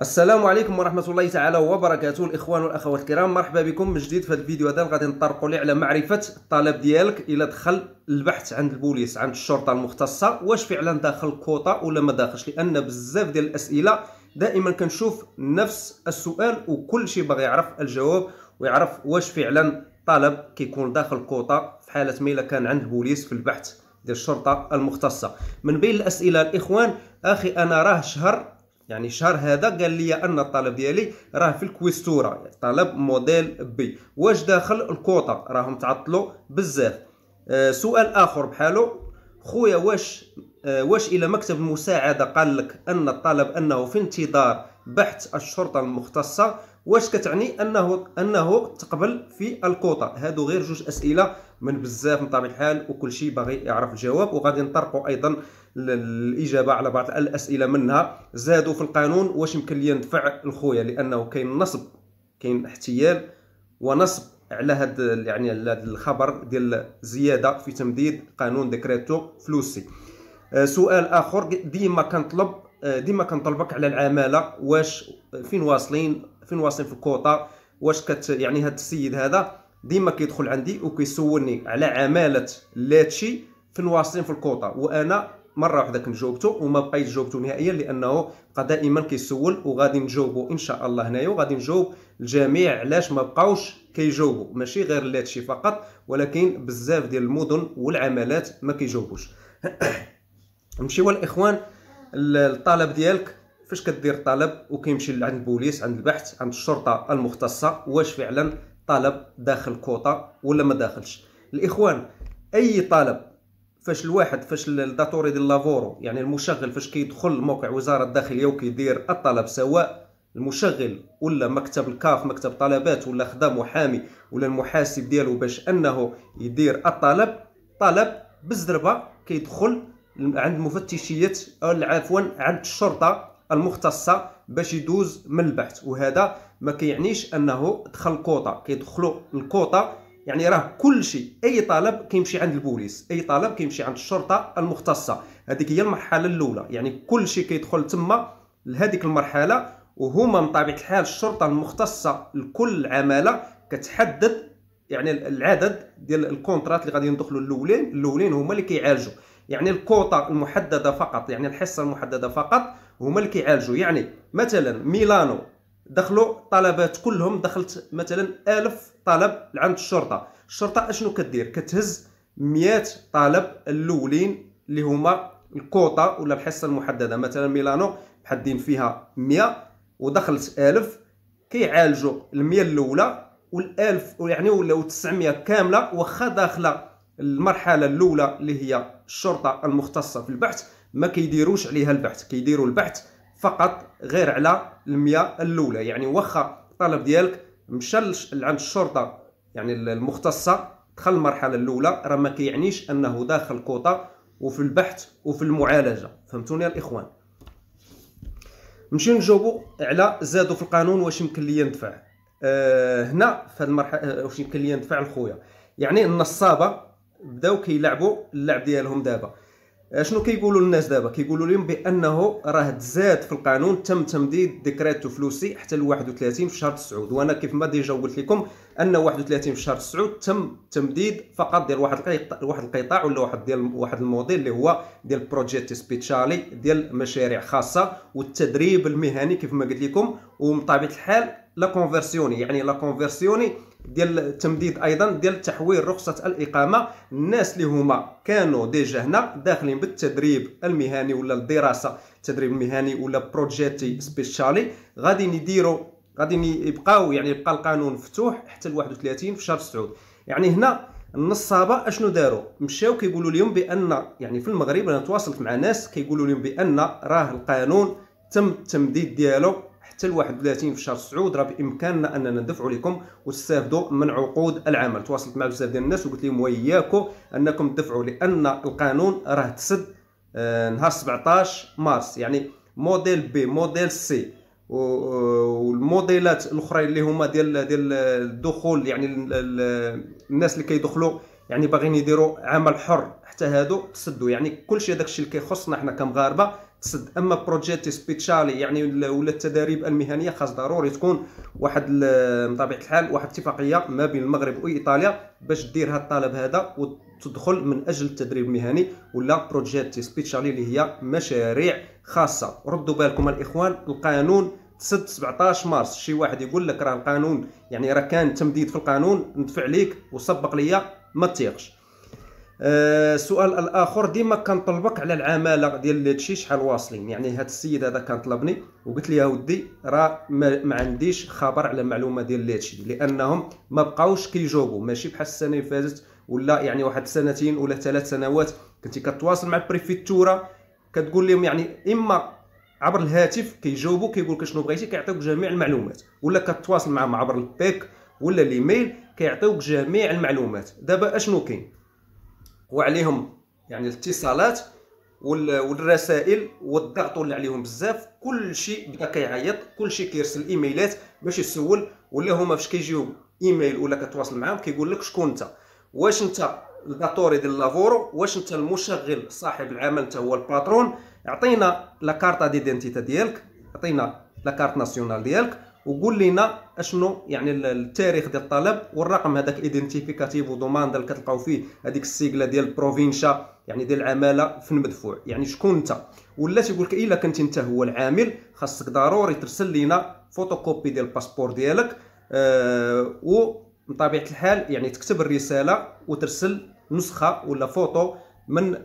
السلام عليكم ورحمة الله تعالى وبركاته. الإخوان والأخوات الكرام مرحبا بكم من جديد في هذا الفيديو. هذا غادي نطرقوا ليه على معرفة الطلب ديالك إلى دخل البحث عند البوليس عند الشرطة المختصة. واش فعلا داخل كوطا ولا ما داخلش؟ لأن بزاف ديال الأسئلة دائما كنشوف نفس السؤال وكل شيء باغي يعرف الجواب ويعرف واش فعلا طلب كيكون داخل كوطا في حالة ما إلا كان عند البوليس في البحث ديال الشرطة المختصة. من بين الأسئلة الإخوان أخي أنا راه شهر يعني الشهر هذا قال لي أن الطلب ديالي راه في الكويستورا طلب موديل بي. واش داخل الكوطا راهم تعطلوا بزاف. آه سؤال آخر بحاله خويا واش آه واش إلى مكتب المساعده قال لك أن الطلب أنه في انتظار؟ بحث الشرطة المختصة واش كتعني انه أنه تقبل في الكوطا هادو غير جوج أسئلة من بزاف من طبيعه الحال وكل شيء باغي يعرف الجواب. وغادي نطرقوا أيضا الاجابه على بعض الأسئلة منها. زادوا في القانون واش يمكن لي ندفع الخويا؟ لأنه كاين نصب كاين احتيال ونصب على هذا يعني هذا الخبر ديال زيادة في تمديد قانون decreto flussi. آه، سؤال آخر ديما كنطلب ديما كنطلبك على العمالة واش فين واصلين؟ فين واصلين في الكوطا واش كت يعني هذا السيد هذا ديما كيدخل عندي وكيسولني على عمالة لاتشي فين واصلين في الكوطا وأنا مرة واحدة كنت جاوبته وما بقيت جاوبته نهائيا لأنه بقى دائما كيسول وغادي نجاوبو إن شاء الله هنايا وغادي نجاوب الجميع علاش ما بقاوش كيجاوبوا. ماشي غير لاتشي فقط ولكن بزاف ديال المدن والعمالات ما كيجاوبوش. نمشيو الإخوان. الطلب ديالك فاش كدير طلب وكيمشي عند البوليس عند البحث عند الشرطة المختصة واش فعلا طلب داخل كوطا ولا ما داخلش؟ الإخوان أي طلب فاش الواحد فاش ال datore ديال lavoro يعني المشغل فاش كيدخل موقع وزارة الداخلية وكيدير الطلب سواء المشغل ولا مكتب ال CAF مكتب طلبات ولا خدام محامي ولا المحاسب ديالو باش أنه يدير الطلب طلب بزربة كيدخل عند مفتشية عفوا عند الشرطة المختصة باش يدوز من البحث. وهذا ما كيعنيش أنه دخل كوطا كيدخلوا الكوطا يعني راه كل شيء أي طلب كيمشي عند البوليس أي طلب كيمشي عند الشرطة المختصة. هذيك هي المرحلة الأولى. يعني كل شيء كيدخل تما لهذيك المرحلة وهما من طبيعة الحال الشرطة المختصة لكل عمالة كتحدد يعني العدد ديال الكونترات اللي غادي يدخلوا الاولين الاولين هما اللي كيعالجوا يعني الكوطة المحددة فقط يعني الحصة المحددة فقط هما اللي كيعالجوا يعني مثلا ميلانو دخلوا طلبات كلهم دخلت مثلا ألف طلب عند الشرطة. الشرطة أشنو كدير؟ كتهز 100 طلب الأولين اللي هما الكوطة ولا الحصة المحددة. مثلا ميلانو محدين فيها 100 ودخلت 1000 كيعالجوا ال 100 الأولى وال1000 يعني ولاو 900 كاملة واخا داخلة المرحلة الأولى اللي هي الشرطة المختصة في البحث. ما كيديروش عليها البحث كيديروا البحث فقط غير على المياه الأولى. يعني واخا الطلب ديالك مشى عند الشرطة يعني المختصة دخل المرحلة الأولى راه ما كيعنيش أنه داخل كوطا وفي البحث وفي المعالجة. فهمتوني الإخوان؟ نمشيو نجاوبوا على زادوا في القانون واش يمكن لي ندفع. أه هنا في هذه المرحله واش يمكن لي ندفع الخويا يعني النصابة بداو كيلعبوا اللعب ديالهم دابا. شنو كيقولوا الناس دابا؟ كيقولوا لهم بأنه راه تزاد في القانون تم تمديد decreto flussi حتى ل 31 في شهر 9 وأنا كيف ما déjà قلت لكم أن 31 في شهر 9 تم تمديد فقط ديال واحد القطاع واحد القطاع ولا واحد ديال واحد الموديل اللي هو ديال progetti speciali ديال مشاريع خاصة والتدريب المهني كيف ما قلت لكم. طبيعه الحال la conversione يعني la conversione ديال التمديد أيضا ديال تحويل رخصة الإقامة. الناس اللي هما كانوا déjà هنا داخلين بالتدريب المهني ولا الدراسة التدريب المهني ولا progetti speciali غادي يديروا غادي يبقاو يعني يبقى القانون مفتوح حتى ل 31 في شهر 9 يعني هنا النصابة أشنو داروا؟ مشاو كيقولوا لهم بأن يعني في المغرب أنا تواصلت مع ناس كيقولوا لهم بأن راه القانون تم التمديد ديالو. حتى ل 31 في شهر 9 راه بإمكاننا أننا ندفعوا لكم وتستافدوا من عقود العمل. تواصلت مع بزاف ديال الناس وقلت لهم وياكم أنكم تدفعوا لأن القانون راه تسد آه، نهار 17 مارس. يعني موديل B موديل C والموديلات الأخرى اللي هما ديال ديال الدخول يعني الناس اللي كيدخلوا يعني باغيين يديروا عمل حر. حتى هادو تسدوا. يعني كلشي الشيء اللي كيخصنا حنا كمغاربة تسد أما progetti speciali يعني ولا التداريب المهنية خاص ضروري تكون واحد بطبيعة الحال واحد اتفاقية ما بين المغرب وايطاليا باش دير هذا الطلب هذا وتدخل من أجل التدريب المهني ولا بروجيتي سبيتشالي اللي هي مشاريع خاصة. ردوا بالكم الإخوان القانون تسد 17 مارس. شي واحد يقول لك راه القانون يعني راه كان تمديد في القانون ندفع ليك وسبق ليا ما تيقش. السؤال آه الآخر ديما كنطلبك على العمالة ديال هادشي شحال واصلين. يعني هاد السيد هذا كان طلبني وقلت لي يا ودي راه ما, ما عنديش خبر على معلومة ديال هادشي لأنهم ما بقاوش كيجاوبوا ماشي بحال السنة اللي فاتت ولا يعني واحد سنتين ولا ثلاث سنوات كنتي كتواصل مع ال prefettura كتقول لهم يعني إما عبر الهاتف كيجاوبوا كيقول لك شنو بغيتي كيعطيوك جميع المعلومات ولا كتواصل معهم عبر ال PEC ولا الإيميل كيعطيوك جميع المعلومات. دابا أشنو كاين؟ وعليهم يعني الاتصالات والرسائل والضغط ولا عليهم بزاف. كل شيء بدا كيعيط كل شيء كيرسل إيميلات باش يسول ولا هما فاش كيجيو إيميل ولا كتواصل معاهم كيقول لك شكون أنت؟ واش أنت ال datore ديال lavoro؟ واش أنت المشغل صاحب العمل؟ أنت هو ال patron؟ عطينا la carta d'identità ديالك عطينا la carte nationale ديالك وقول لنا أشنو يعني التاريخ ديال الطلب والرقم هذاك identificativo domanda اللي كتلقاو فيه هذيك ال sigla ديال provincia يعني ديال العمالة في المدفوع. يعني شكون أنت؟ ولا تيقول لك إلا كنت أنت هو العامل خاصك ضروري ترسل لنا فوتوكوبي ديال ال passeport ديالك آه و بطبيعة الحال يعني تكتب الرسالة وترسل نسخة ولا فوتو من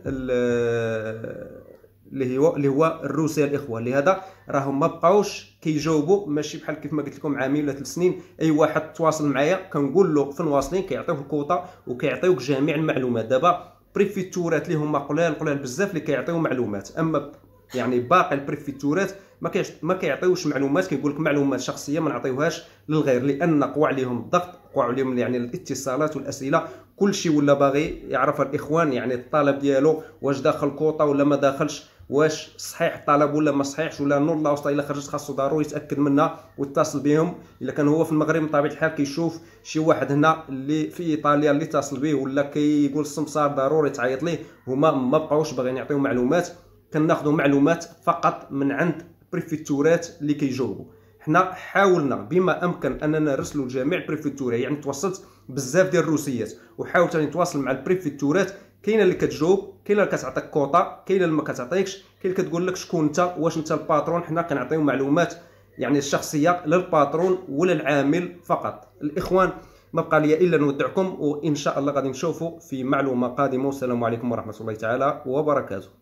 اللي هو اللي هو ال reçu الإخوة. لهذا راهم ما بقاوش كيجاوبوا ماشي بحال كيف ما قلت لكم عامين ولا ثلاث سنين. أي واحد تواصل معايا كنقول له فين واصلين كيعطيوك الكوطة وكيعطيوك جميع المعلومات. دابا بريفيتورات اللي هما قلال قلال بزاف اللي كيعطيو معلومات. أما يعني باقي البريفيتورات ما كيش ما كيعطيوش معلومات كيقول لك معلومات شخصية ما نعطيوهاش للغير لأن قوى عليهم الضغط قوى عليهم يعني الاتصالات والأسئلة. كل شيء ولا باغي يعرف الإخوان يعني الطلب ديالو واش داخل كوطة ولا ما داخلش. واش صحيح الطلب ولا ما صحيحش ولا نور الله وسط إلا خرجت خاصو ضروري يتأكد منها ويتصل بهم. إلا كان هو في المغرب بطبيعة الحال كيشوف شي واحد هنا اللي في إيطاليا اللي اتصل به ولا كيقول السمسار ضروري تعيط ليه هما ما بقاوش باغيين يعطيو معلومات. كناخذوا معلومات فقط من عند بريفيتورات اللي كيجاوبوا حنا حاولنا بما أمكن أننا نرسلوا لجميع البريفيتورات يعني توصلت بزاف ديال الروسيات وحاولت نتواصل مع البريفيتورات كاينة اللي كتجاوب كاينة اللي كتعطيك كوطا كاينة اللي ما كتعطيكش كاين اللي كتقول لك شكون انت واش انت ال patron. حنا كنعطيو معلومات يعني الشخصية لل patron ولا العامل فقط. الإخوان ما بقى لي إلا نودعكم وإن شاء الله غادي نشوفوا في معلومة قادمة. والسلام عليكم ورحمة الله تعالى وبركاته.